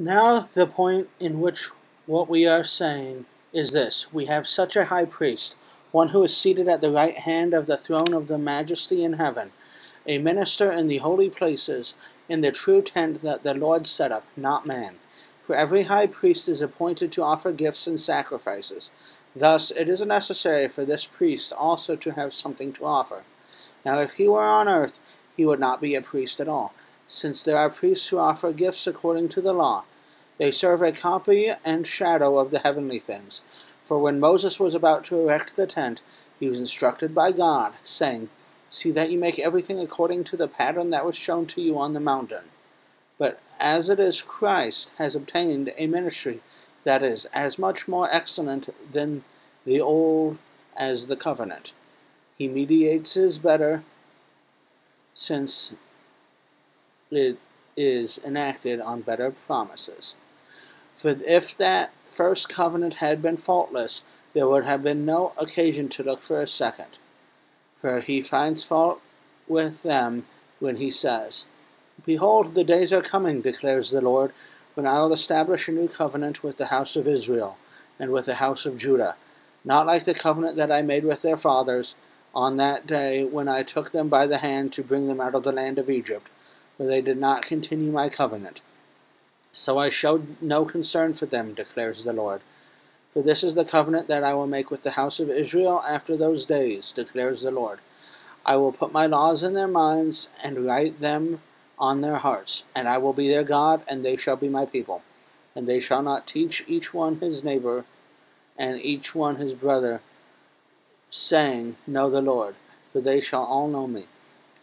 Now, the point in which what we are saying is this We have such a high priest, one who is seated at the right hand of the throne of the majesty in heaven, a minister in the holy places, in the true tent that the Lord set up, not man. For every high priest is appointed to offer gifts and sacrifices. Thus, it is necessary for this priest also to have something to offer. Now, if he were on earth, he would not be a priest at all, since there are priests who offer gifts according to the law. They serve a copy and shadow of the heavenly things. For when Moses was about to erect the tent, he was instructed by God, saying, See that you make everything according to the pattern that was shown to you on the mountain. But as it is, Christ has obtained a ministry that is as much more excellent than the old as the covenant. He mediates his better, since it is enacted on better promises. For if that first covenant had been faultless, there would have been no occasion to look for a second. For he finds fault with them when he says, Behold, the days are coming, declares the Lord, when I will establish a new covenant with the house of Israel and with the house of Judah, not like the covenant that I made with their fathers on that day when I took them by the hand to bring them out of the land of Egypt, for they did not continue my covenant. So I showed no concern for them, declares the Lord. For this is the covenant that I will make with the house of Israel after those days, declares the Lord. I will put my laws in their minds and write them on their hearts, and I will be their God, and they shall be my people. And they shall not teach each one his neighbor and each one his brother, saying, Know the Lord, for they shall all know me,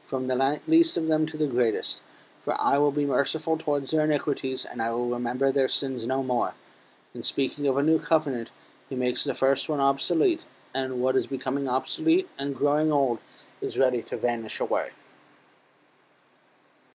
from the least of them to the greatest. For I will be merciful towards their iniquities, and I will remember their sins no more. In speaking of a new covenant, he makes the first one obsolete, and what is becoming obsolete and growing old is ready to vanish away.